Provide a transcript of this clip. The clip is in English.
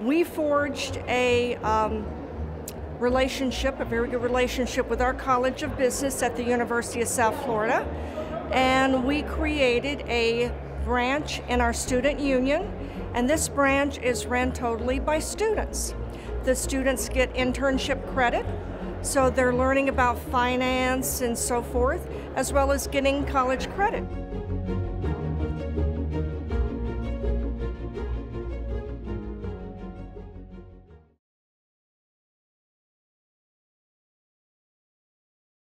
We forged a um, relationship, a very good relationship with our College of Business at the University of South Florida, and we created a branch in our student union, and this branch is run totally by students. The students get internship credit, so they're learning about finance and so forth, as well as getting college credit.